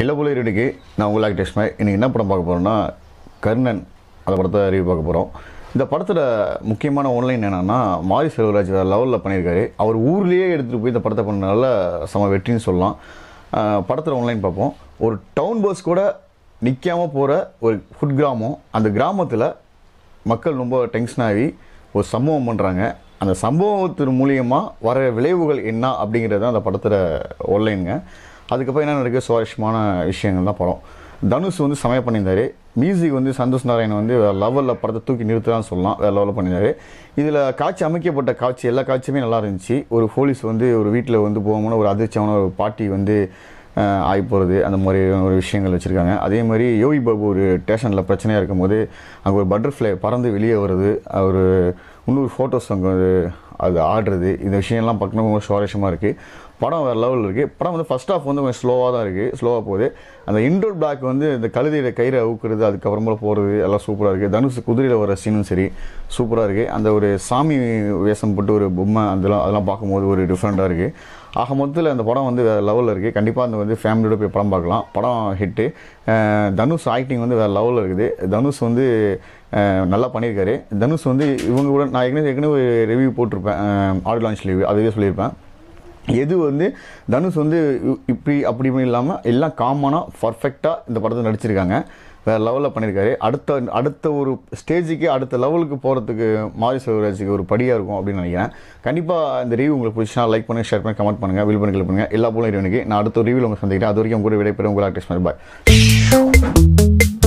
இல்லை போல இருடிக்கு நான் உங்கள் ஆக்டேஷ் இன்னைக்கு என்ன படம் பார்க்க போகிறோன்னா கர்ணன் அந்த படத்தை ரிவ்யூ பார்க்க போகிறோம் இந்த படத்தில் முக்கியமான ஒன்லைன் என்னென்னா மாரி செல்வராஜ் லெவலில் பண்ணியிருக்காரு. அவர் ஊர்லேயே எடுத்துகிட்டு போய் இந்த படத்தை பண்ணனால செம வெற்றின்னு சொல்லலாம். படத்தில் ஒன்லைன் பார்ப்போம். ஒரு டவுன் பஸ் கூட நிற்காம போகிற ஒரு ஃபுட் கிராமம் அந்த கிராமத்தில் மக்கள் ரொம்ப டென்ஷன் ஆகி ஒரு சம்பவம் பண்ணுறாங்க அந்த சம்பவத்தின் மூலியமாக வர விளைவுகள் என்ன அப்படிங்கிறது தான் அந்த படத்தில் ஒன்லைனுங்க அதுக்கப்புறம் என்ன நடக்குது? சுவாரஸ்யமான விஷயங்கள் தான் படம். தனுஷ் வந்து சமயம் பண்ணியிருந்தாரு. மியூசிக் வந்து சந்தோஷ் நாராயண் வந்து லெவலில் படத்தை தூக்கி நிறுத்தலாம்னு சொல்லலாம். வேறு லெவலில் பண்ணியிருந்தாரு. இதில் காட்சி அமைக்கப்பட்ட காட்சி எல்லா காட்சியுமே நல்லா இருந்துச்சு. ஒரு போலீஸ் வந்து ஒரு வீட்டில் வந்து போகணும்னா ஒரு அதிர்ச்சியான ஒரு பாட்டி வந்து ஆகி போகிறது அந்த மாதிரி ஒரு விஷயங்கள் வச்சுருக்காங்க. அதே மாதிரி யோகி பாபு ஒரு ஸ்டேஷனில் பிரச்சனையாக இருக்கும்போது அங்கே ஒரு பட்டர்ஃப்ளை பறந்து வெளியே வருது. ஒரு இன்னொரு ஃபோட்டோஸ் அங்கே அது ஆடுறது. இந்த விஷயம்லாம் பார்க்கணும் ரொம்ப சுவாரஸ்யமாக இருக்குது படம் வேறு லெவலில் இருக்குது படம் வந்து ஃபஸ்ட் ஆஃப் வந்து கொஞ்சம் ஸ்லோவாக தான் இருக்குது ஸ்லோவாக போகுது. அந்த இன்டோர் பிளாக் வந்து இந்த கழுதையில் கயிறை அவுக்குறது அதுக்கப்புறமா போகிறது எல்லாம் சூப்பராக இருக்குது தனுஷ் குதிரையில் வர சீனும் சரி சூப்பராக இருக்குது அந்த ஒரு சாமி வேஷம் போட்டு ஒரு பொம்மை அதெல்லாம் அதெல்லாம் பார்க்கும்போது ஒரு டிஃப்ரெண்ட்டாக இருக்குது ஆக மொத்தத்தில் அந்த படம் வந்து வேறு லெவலில் இருக்குது கண்டிப்பாக அந்த வந்து ஃபேமிலியோட போய் படம் பார்க்கலாம். படம் ஹிட்டு தனுஷ் ஆக்டிங் வந்து வேறு லெவலில் இருக்குது. தனுஷ் வந்து நல்லா பண்ணியிருக்காரு. தனுஷ் வந்து இவங்க கூட நான் ஏற்கனவே ஏற்கனவே ஒரு ரிவ்யூ போட்டிருப்பேன். ஆடியோ லான்ச் ரிவ்யூ அதுவே சொல்லியிருப்பேன். எது வந்து தனுஷ் வந்து இப்படி அப்படி இப்படி இல்லாமல் எல்லாம் காமனாக பர்ஃபெக்டாக இந்த படத்தை நடிச்சிருக்காங்க. வேறு லெவலில் பண்ணியிருக்காரு அடுத்த அடுத்த ஒரு ஸ்டேஜுக்கு அடுத்த லெவலுக்கு போகிறதுக்கு மாரி செல்வராஜுக்கு ஒரு படியாக இருக்கும் அப்படின்னு நினைக்கிறேன். கண்டிப்பாக இந்த ரிவ்யூ உங்களுக்கு பிடிச்சினா லைக் பண்ணுங்கள் ஷேர் பண்ணி கமெண்ட் பண்ணுங்கள் வில் பண்ணி பண்ணுங்கள் எல்லா போலும் இருக்கு நான் அடுத்த ரிவ்யூவில் உங்களுக்கு சந்திக்கிறேன். அது வரைக்கும் உங்க கூட விடைபெறும் உங்கள் ஆக்டர்ஸ் பாய்